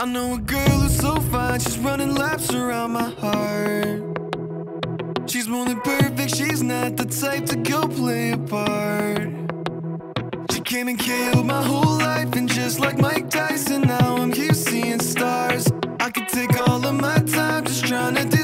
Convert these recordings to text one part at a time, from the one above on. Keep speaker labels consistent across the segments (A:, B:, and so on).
A: I know a girl who's so fine, she's running laps around my heart. She's more than perfect, she's not the type to go play a part. She came and killed my whole life, and just like Mike Tyson, now I'm here seeing stars. I could take all of my time just trying to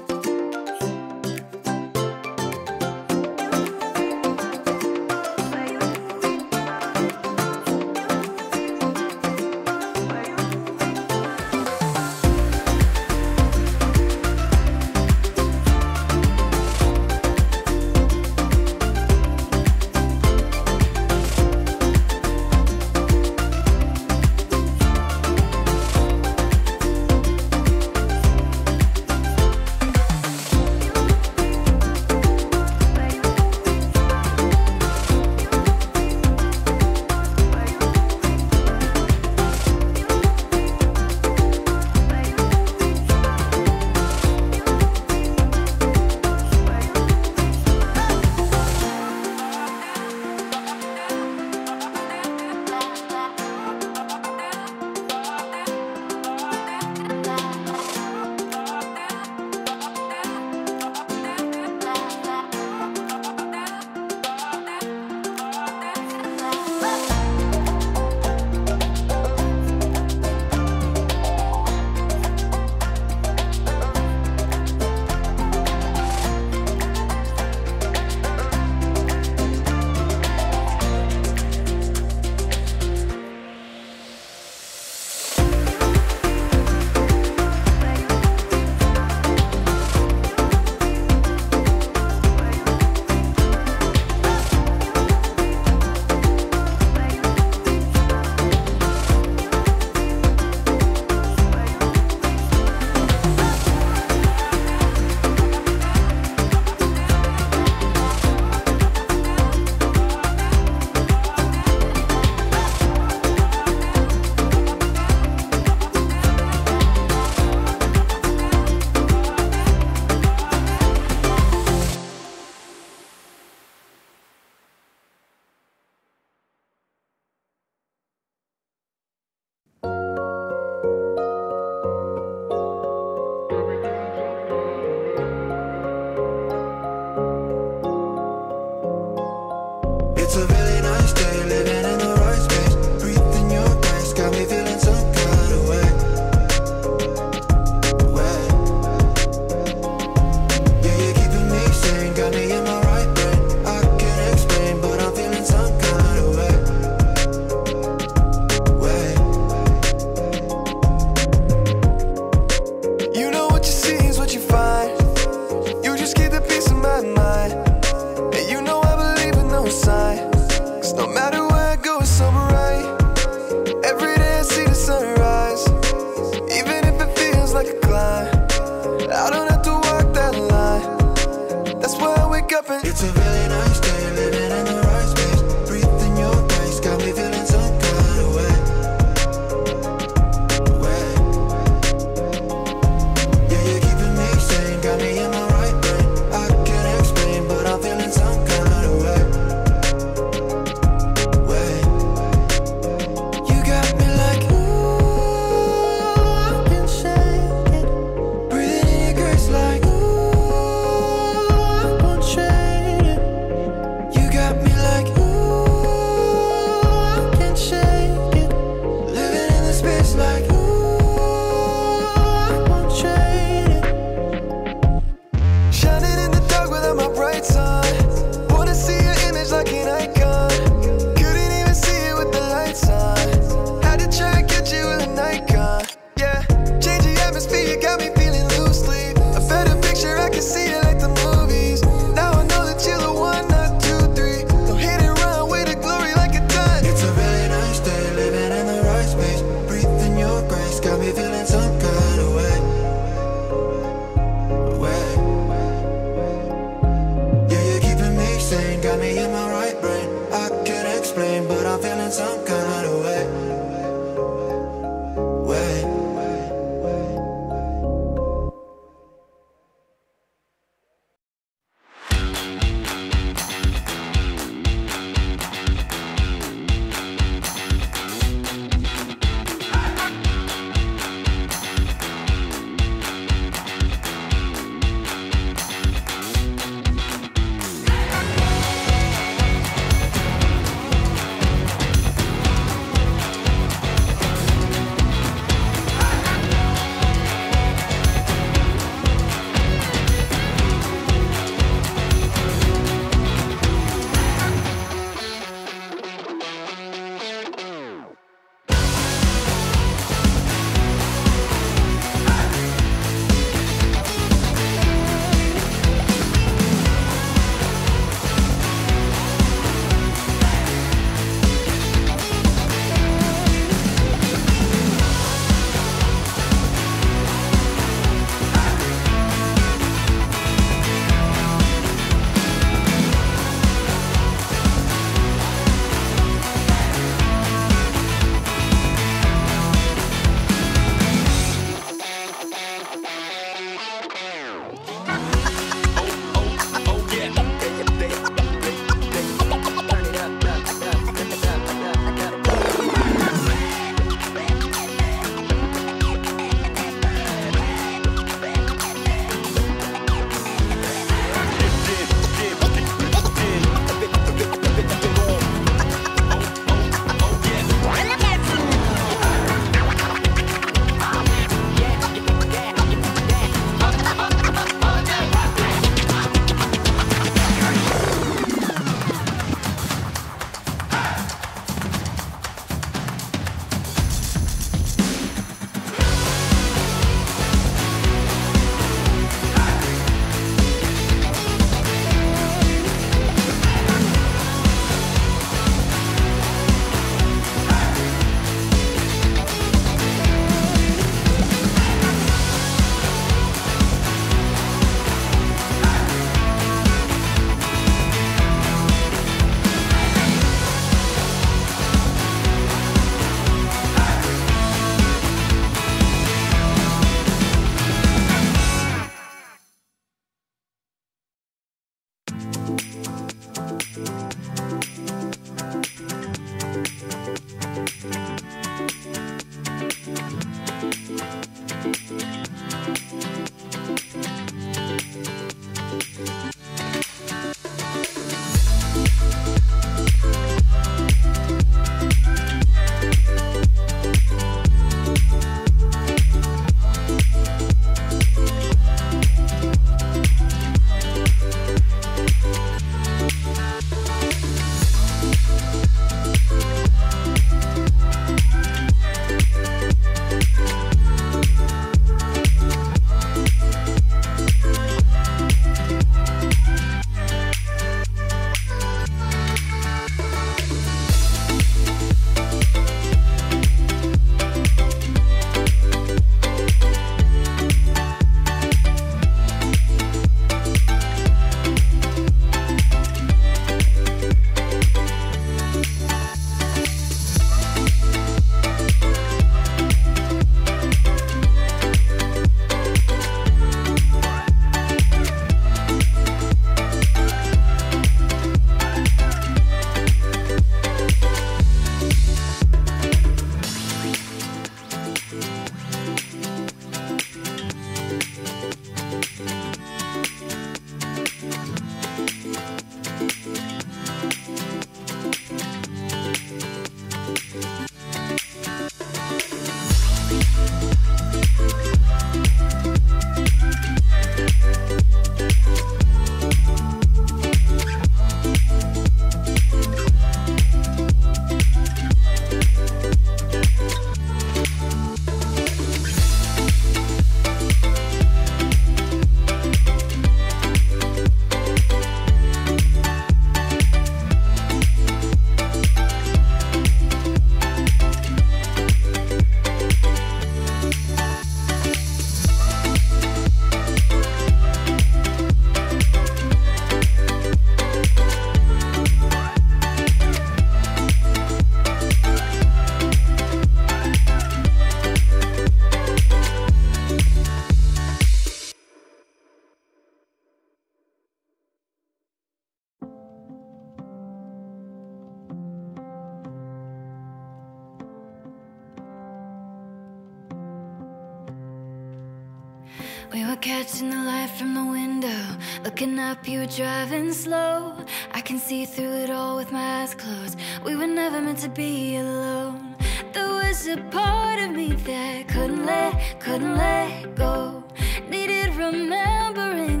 A: We were
B: catching the light from the window. Looking up, you were driving slow. I can see through it all with my eyes closed. We were never meant to be alone. There was a part of me that couldn't let, couldn't let go. Needed remembering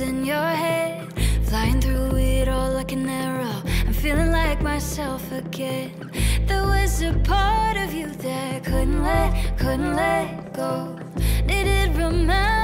B: in your head. Flying through it all like an arrow. I'm feeling like myself again. There was a part of you that couldn't let, couldn't let go. Needed remembering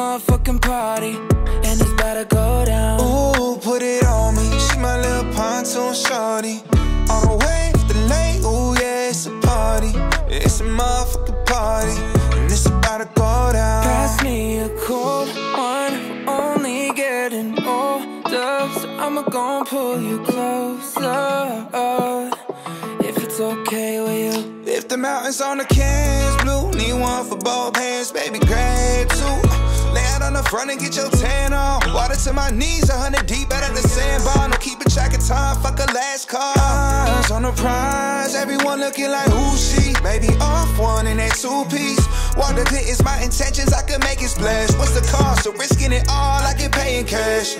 C: motherfucking party. And it's about to go down.
D: Ooh, put it on me. She my little pontoon shorty. On the way to the lake, ooh yeah, it's a party. It's a motherfucking party. And it's about to go down.
C: Pass me a cold one. We're only getting older. So I'ma gon' pull you closer. If it's okay with you.
D: If the mountains on the cans blue, need one for both hands, baby, grab two. Lay out on the front and get your tan on. Water to my knees, a hundred deep out of the sandbar. No keeping track of time, fuck a last call. Eyes on the prize, everyone looking like who she. Baby, off one in that two piece. Water clear is my intentions, I could make it splash. What's the cost of risking it all? I can pay in cash.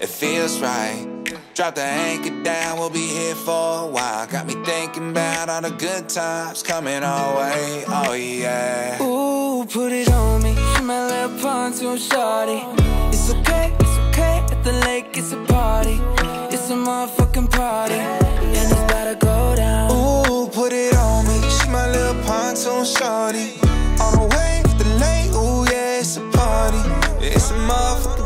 D: It feels right. Drop the anchor down, we'll be here for a while. Got me thinking about all the good times coming our way. Oh, yeah.
C: Ooh, put it on me. My little pontoon shawty. It's okay, it's okay. At the lake, it's a party. It's a motherfucking party. And it's about to go down.
D: Ooh, put it on me. She my little pontoon shorty. On the way the lake, ooh, yeah, it's a party. It's a motherfucking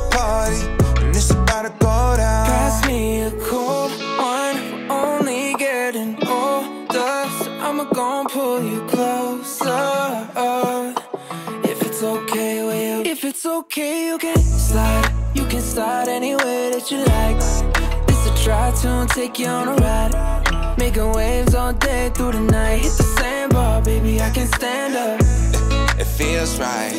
C: okay, you can slide. You can slide anywhere that you like. It's a try to take you on a ride. Making waves all day through the night. Hit the sandbar, baby, I can stand up.
D: It feels right.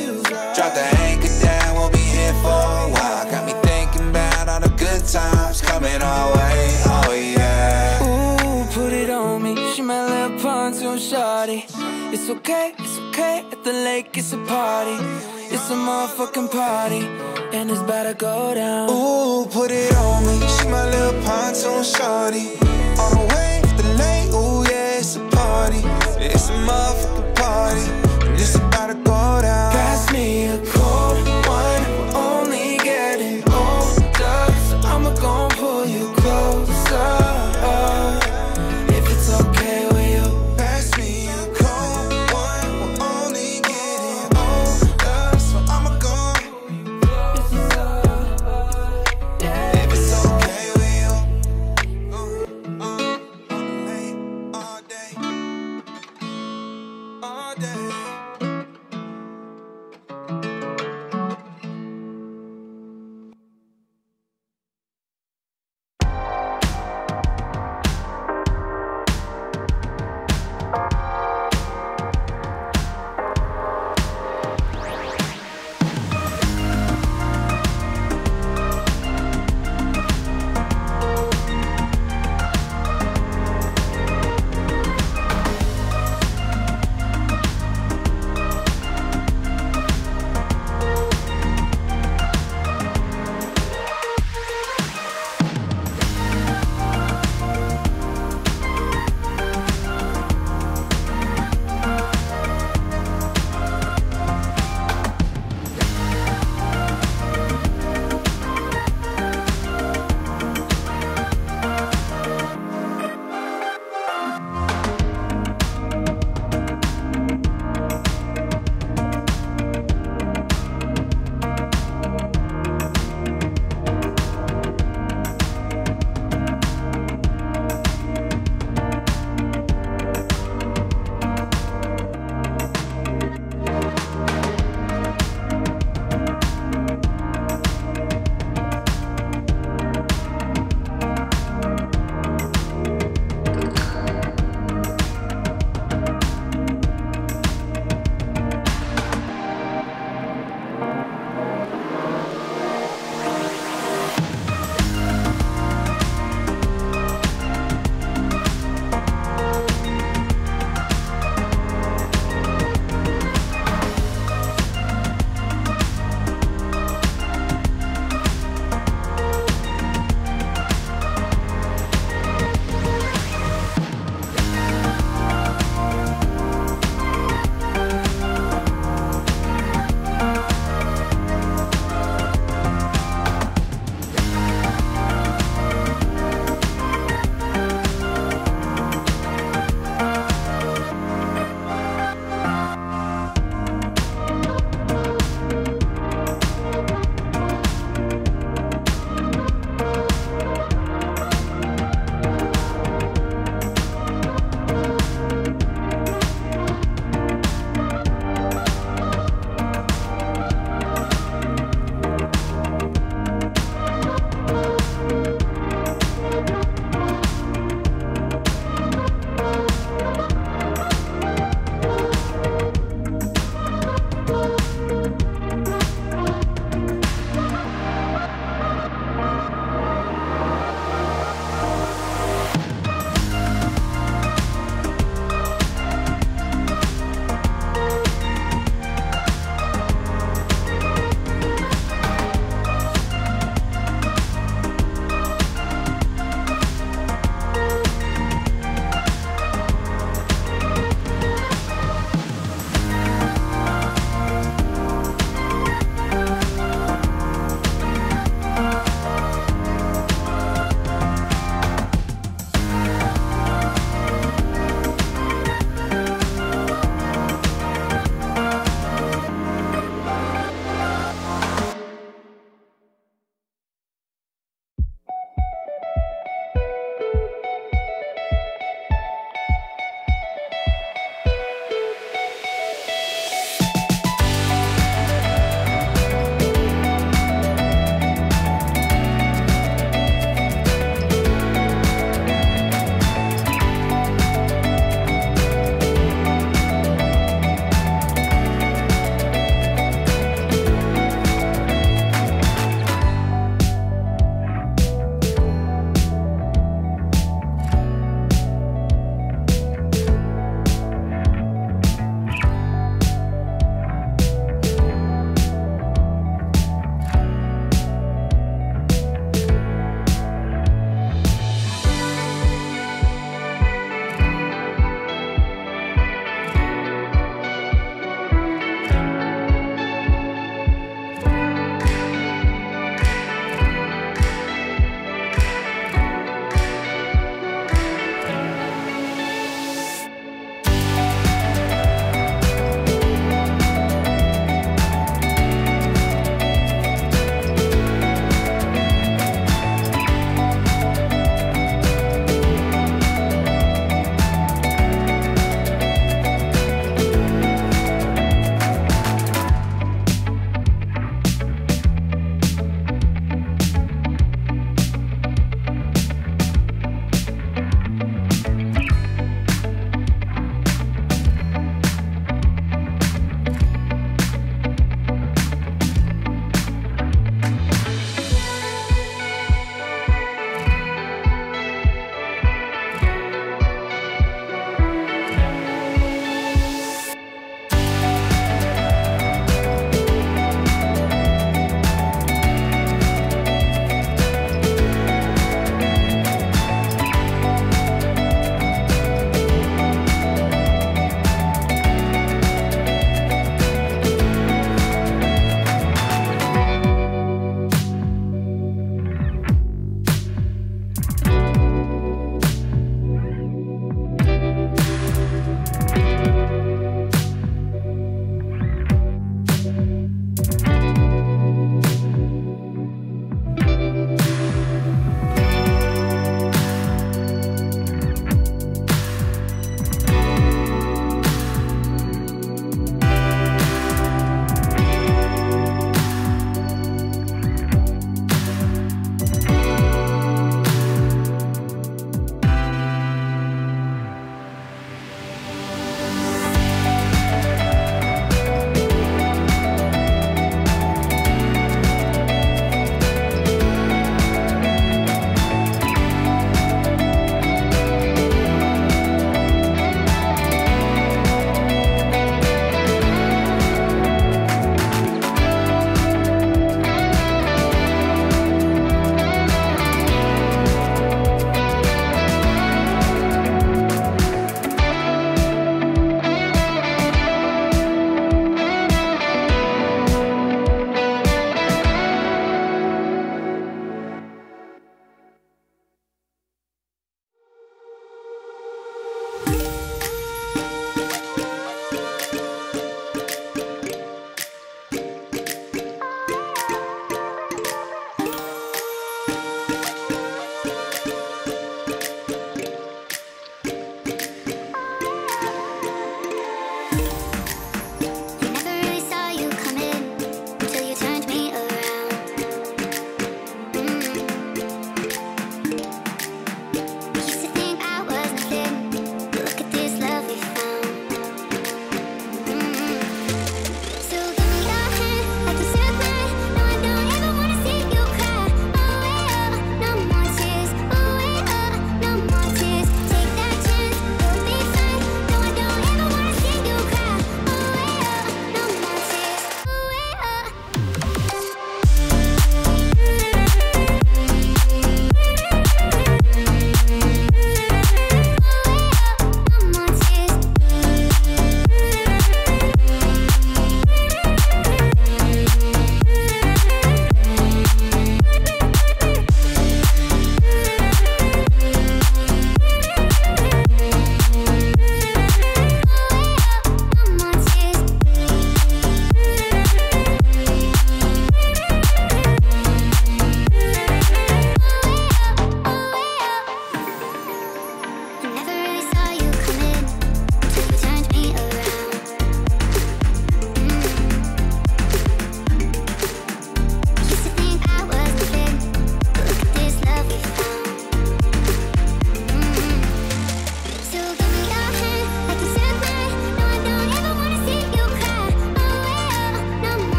D: Drop the anchor down, we'll be here for a while. Got me thinking about all the good times coming our way. Oh, yeah.
C: Pontoon shawty. It's okay, it's okay. At the lake, it's a party. It's a motherfucking party. and it's about to go down.
D: Ooh, put it on me. She my little pontoon shorty. On the way, the late. Ooh, yeah, it's a party. It's a motherfucking party. And it's about to go down.
C: Pass me a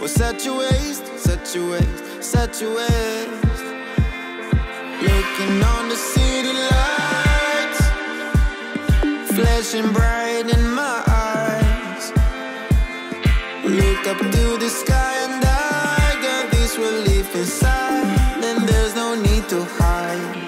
C: Well, set your waist, set your waist,
D: set your waist. Looking on the city lights, flashing bright in my eyes. Look up to the sky and I got this relief inside. Then there's no need to hide.